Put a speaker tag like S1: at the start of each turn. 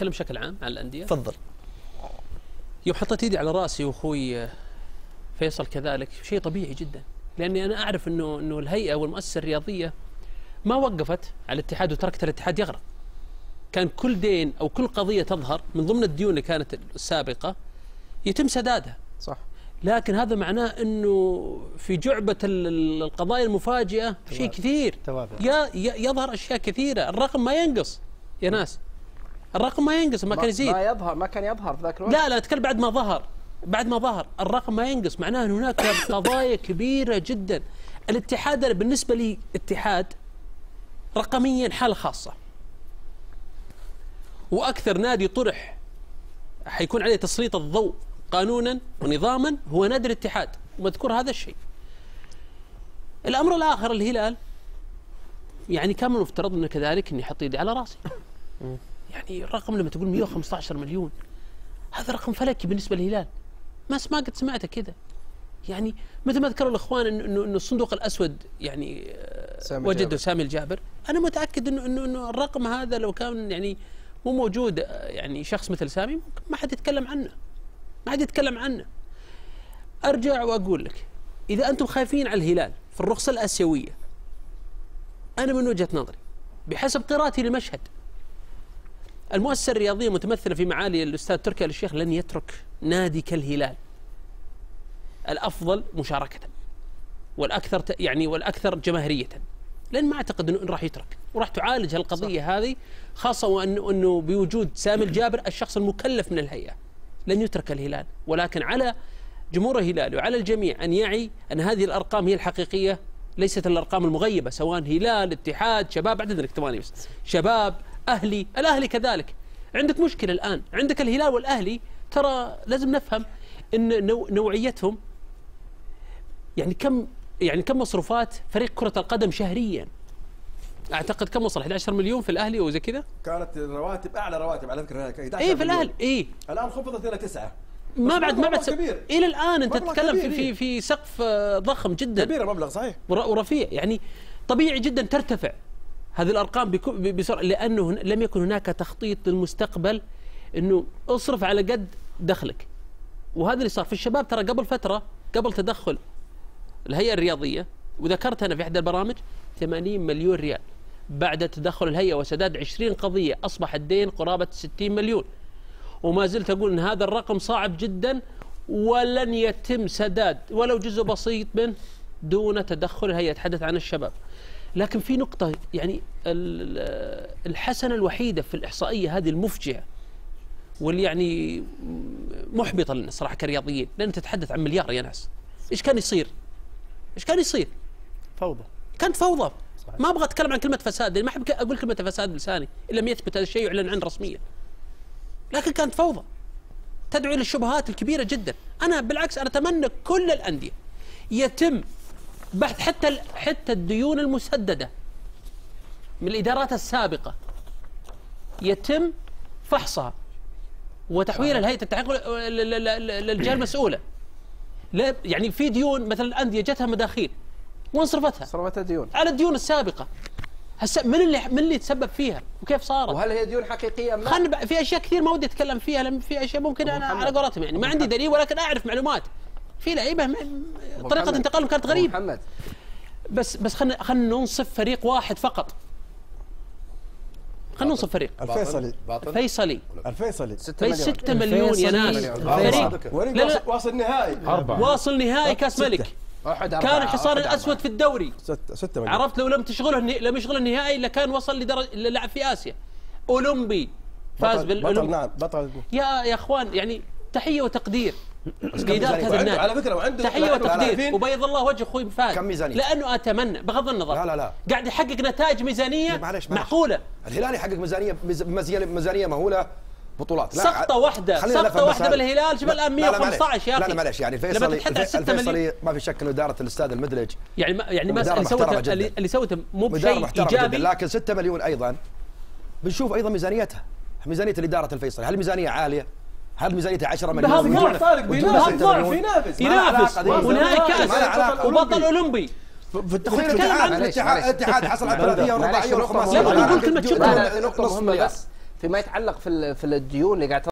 S1: أتكلم بشكل عام عن الأندية؟
S2: تفضل.
S1: يوم حطيت ايدي على رأسي وأخوي فيصل كذلك شيء طبيعي جدا. لأني أنا أعرف إنه إنه الهيئة والمؤسسة الرياضية ما وقفت على الاتحاد وتركت الاتحاد يغرق. كان كل دين أو كل قضية تظهر من ضمن الديون اللي كانت السابقة يتم سدادها.
S2: صح.
S1: لكن هذا معناه إنه في جعبة ال- القضايا المفاجئة شيء كثير. يا يظهر أشياء كثيرة. الرقم ما ينقص يا ناس. الرقم ما ينقص ما كان يزيد.
S3: ما يظهر ما كان يظهر في ذاك الوقت.
S1: لا لا أتكلم بعد ما ظهر. بعد ما ظهر الرقم ما ينقص. معناه إن هناك قضايا كبيرة جدا. الاتحاد أنا بالنسبة لي اتحاد رقميا حالة خاصة. وأكثر نادي طرح حيكون عليه تسليط الضوء قانونا ونظاما هو نادي الاتحاد. ومذكور هذا الشيء. الأمر الآخر الهلال. يعني كان المفترض إنه كذلك اني أحط يدي على رأسي. يعني الرقم لما تقول 115 مليون هذا رقم فلكي بالنسبة للهلال. ما ما قد سمعته كذا. يعني مثل ما ذكروا الأخوان انه إنه الصندوق الأسود يعني آه،
S3: سامي
S1: وجده
S3: جابر.
S1: سامي الجابر. أنا متأكد انه انه إنه الرقم هذا لو كان يعني مو موجود آه، يعني شخص مثل سامي ممكن ما حد يتكلم عنه. ما حد يتكلم عنه. أرجع وأقول لك إذا أنتم خايفين على الهلال في الرخصة الآسيوية أنا من وجهة نظري بحسب قراءتي لمشهد المؤسسة الرياضية متمثلة في معالي الأستاذ تركي الشيخ لن يترك نادي كالهلال. الأفضل مشاركة. والأكثر يعني والأكثر جماهيرية. لأن ما أعتقد أنه راح يترك. وراح تعالج هالقضية هذه خاصة وأنه أنه بوجود سامي الجابر الشخص المكلف من الهيئة. لن يترك الهلال. ولكن على جمهور الهلال وعلى الجميع أن يعي أن هذه الأرقام هي الحقيقية ليست الأرقام المغيبة سواء هلال اتحاد شباب بعد إذنك ثواني بس. شباب أهلي الأهلي كذلك. عندك مشكلة الآن. عندك الهلال والأهلي ترى لازم نفهم أن نوع نوعيتهم يعني كم يعني كم مصروفات فريق كرة القدم شهريا؟ أعتقد كم وصل 11 مليون في الأهلي أو زي كذا؟
S4: كانت الرواتب أعلى رواتب على فكرة 11
S1: اي في. الأهلي اي
S4: الآن خفضت إلى 9
S1: ما بعد ما بعد.
S4: كبير.
S1: إلى الآن
S4: أنت
S1: تتكلم في في. في سقف آه، ضخم جدا.
S4: كبير المبلغ صحيح.
S1: ور- ورفيع. يعني طبيعي جدا ترتفع. هذه الأرقام بسرعة لأنه لم يكن هناك تخطيط للمستقبل إنه اصرف على قد دخلك. وهذا اللي صار في الشباب ترى قبل فترة قبل تدخل الهيئة الرياضية وذكرت أنا في إحدى البرامج 80 مليون ريال. بعد تدخل الهيئة وسداد 20 قضية أصبح الدين قرابة 60 مليون. وما زلت أقول إن هذا الرقم صعب جدا ولن يتم سداد ولو جزء بسيط منه دون تدخل الهيئة. أتحدث عن الشباب. لكن في نقطة يعني ال- الحسنة الوحيدة في الإحصائية هذه المفجعة واللي يعني محبطة لنا صراحة كرياضيين لأن تتحدث عن مليار يا ناس. إيش كان يصير؟ إيش كان يصير؟
S2: فوضى.
S1: كانت فوضى. ما أبغى أتكلم عن كلمة فساد لأني ما أحب أقول كلمة فساد بلساني الا لم يثبت هذا الشيء يعلن عنه رسميا. لكن كانت فوضى. تدعو إلى الشبهات الكبيرة جدا. أنا بالعكس أنا أتمنى كل الأندية يتم بحث حتى حتى الديون المسددة من الإدارات السابقة يتم فحصها وتحويلها لهيئة التحقيق للجهة المسؤولة لا يعني في ديون مثلا الأندية جتها مداخيل وين صرفتها؟
S3: صرفت ديون
S1: على الديون السابقة هسه من اللي من اللي تسبب فيها وكيف صارت؟
S3: وهل هي ديون حقيقية أم لا؟
S1: خلنا في أشياء كثير ما ودي أتكلم فيها لأن في أشياء ممكن
S3: أنا.
S1: على قولتهم يعني ما عندي دليل ولكن أعرف معلومات في لعيبة
S3: طريقة.
S1: انتقالهم كانت غريبة.
S3: محمد.
S1: بس بس خلينا خلينا ننصف فريق واحد فقط. خلينا ننصف فريق.
S5: الفيصلي.
S1: الفيصلي.
S5: الفيصلي.
S1: في 6 مليون. يا ناس. فريق. لا،.
S4: واصل- نهائي
S2: أربعة.
S1: واصل نهائي كاس. ملك. كان الحصان
S3: الأسود.
S1: في الدوري.
S5: ستة ستة مليون.
S1: عرفت لو لم تشغله. لم يشغل النهائي لكان وصل لدرجه للعب في آسيا. أولمبي. فاز
S5: بطل, بطل نعم. بطل
S1: يا يا أخوان يعني تحية وتقدير. لاداره هذا النادي.
S4: على فكرة وعنده تحية
S1: وتقدير. وبيض الله وجه أخوي فهد.
S6: كم ميزانية؟
S1: لأنه أتمنى بغض النظر.
S6: لا، لا، لا.
S1: قاعد يحقق نتائج ميزانية
S6: معلش- معلش.
S1: معقولة.
S6: الهلال يحقق ميزانية ميز- ميزانية ميزانية مهولة بطولات. لا سقطة
S1: واحدة
S6: سقطة بس واحدة.
S1: بالهلال شوف
S6: لا-
S1: الآن؟
S6: لا- لا، معلش.
S1: 115 يا أخي
S6: لا لا معلش يعني
S1: لما
S6: الفيصلي
S1: تتحدث عن 6 مليون.
S6: الفيصلي ما في شك إنه إدارة الأستاذ المدلج
S1: يعني ما يعني
S6: مدارة
S1: اللي سوته. اللي سوته مو بشيء إيجابي.
S6: لكن 6 مليون أيضا بنشوف أيضا ميزانيتها. ميزانية الاداره الفيصلي. هل ميزانية عالية؟ هل ميزانيتها 10 مليون؟
S1: بهالضعف
S4: طارق بينافس ينافس
S1: ينافس. ونهائي كاس. وبطل أولمبي
S6: في
S1: عن-
S6: الاتحاد حصل على الثلاثيه
S3: معلش
S6: والرباعيه
S3: نقطة
S6: والخماسيه
S3: مهمة.
S1: لا، بقول كلمة
S3: لا
S1: شكرا.
S3: مهمة
S6: مليار.
S3: بس فيما يتعلق في الديون اللي قاعد